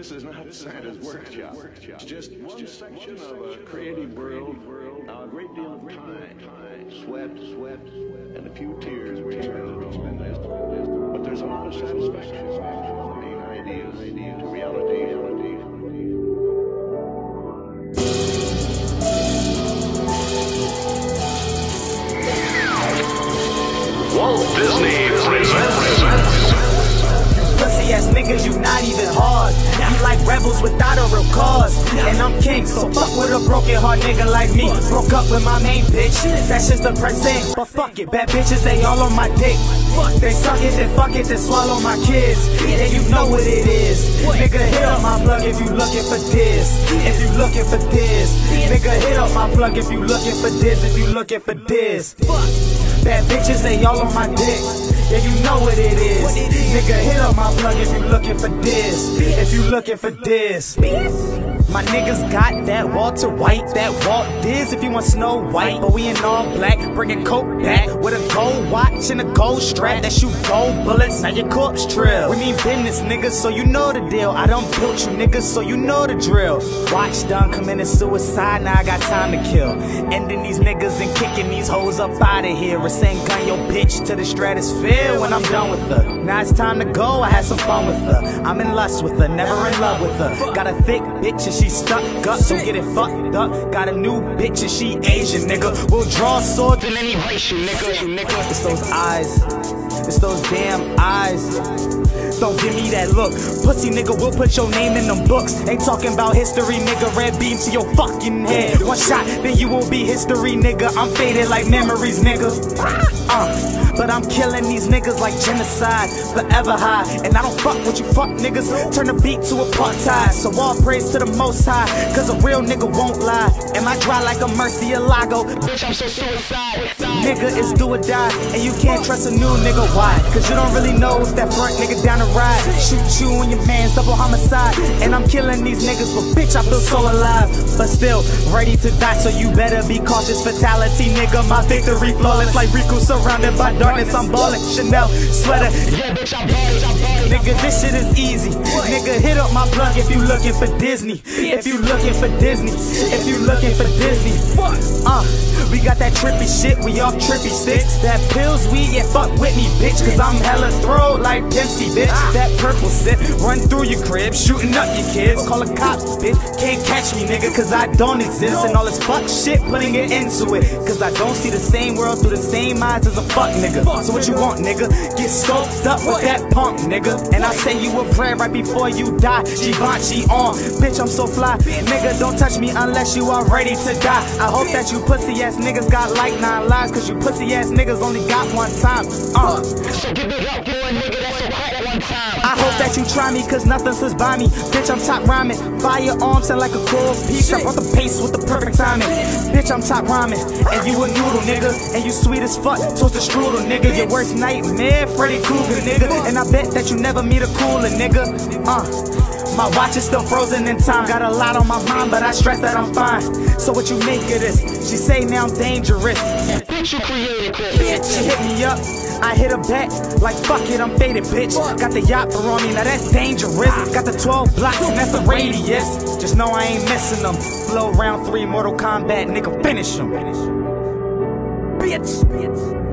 This is not Santa's workshop. It's just one section of a creative world. Now, a great deal of time, sweat, sweat, and a few tears were expended. But there's a lot of satisfaction from being ideas to reality. reality. Walt Disney presents. Pussy ass niggas, you not even hard. Rebels without a real cause. And I'm king, so fuck with a broken heart nigga like me. Broke up with my main bitch, that's just the present. But fuck it, bad bitches, they all on my dick. Fuck, They suck it, then fuck it, then swallow my kids. Yeah, you know what it is. Nigga, hit up my plug if you looking for this. If you looking for this. Nigga, hit up my plug if you looking for this. If you looking for this. Bad bitches, they all on my dick. Yeah, you know what it is. Nigga, hit up my plug if you looking for this. If you looking for this. My niggas got that Walter White, that Walt Diz if you want Snow White. But we in all black, bringing coke back with a gold watch and a gold strap that shoot gold bullets. Now your corpse trail. We mean business, niggas, so you know the deal. I don't built you niggas, so you know the drill. Watch done committing suicide, now I got time to kill. Ending these niggas and kicking these hoes up out of here. Or saying gun your bitch to the stratosphere when I'm done with her. Now it's time to go, I had some fun with her. I'm in lust with her, never in love with her. Got a thick bitch and she stuck up, so get it fucked up. Got a new bitch and she Asian, nigga. We'll draw swords in any race, you nigga. It's those eyes, it's those damn eyes. Don't give me that look. Pussy nigga, we'll put your name in them books. Ain't talking about history, nigga. Red beam to your fucking head. One shot, then you will be history, nigga. I'm faded like memories, nigga. Uh, but I'm killing these niggas like genocide. Forever high. And I don't fuck with you fuck niggas. Turn the beat to apartheid. So all praise to the most high. Cause a real nigga won't lie. Am I dry like a Murcielago? Bitch, I'm so suicide. Nigga, it's do or die. And you can't trust a new nigga. Why? Cause you don't really know if that front nigga down the ride. Shoot you and your man's double homicide. And I'm killing these niggas, but bitch, I feel so alive. But still, ready to die, so you better be cautious. Fatality, nigga, my victory flawless. Like Riku surrounded by darkness, I'm ballin'. Chanel sweater. Yeah, bitch, I'm ballin', Nigga, this shit is easy. Nigga, hit up my plug if you looking for Disney. If you looking for Disney. If you looking for Disney. Uh, got that trippy shit, we off trippy sticks. That pills, we yeah, fuck with me, bitch. Cause I'm hella throw like Dempsey, bitch. That purple sip, run through your crib, shooting up your kids. Call a cop, bitch. Can't catch me, nigga, cause I don't exist. And all this fuck shit, putting it into it. Cause I don't see the same world through the same eyes as a fuck nigga. So what you want, nigga? Get stoked up with that punk, nigga. And I say you a prayer right before you die. Givenchy on, bitch, I'm so fly. Nigga, don't touch me unless you are ready to die. I hope that you pussy ass niggas got like nine lives. Cause you pussy ass niggas only got one time. Uh. So give it up for a nigga that's so hot. I hope that you try me, cause nothing says by me. Bitch, I'm top rhyming. Firearms sound like a cool piece. I'm on the pace with the perfect timing. Bitch, I'm top rhyming. And you a noodle, nigga. And you sweet as fuck. Toasted strudel, nigga. Your worst nightmare, Freddy Krueger, nigga. And I bet that you never meet a cooler, nigga. Uh. My watch is still frozen in time. Got a lot on my mind, but I stress that I'm fine. So what you make of this? She say now I'm dangerous. Bitch, you created this. Bitch, she hit me up. I hit a bet, like fuck it, I'm faded, bitch. Got the yacht for on me, now that's dangerous. Got the 12 blocks, and that's the radius. Just know I ain't missing them. Flow round three, Mortal Kombat, nigga, finish them. Bitch, bitch.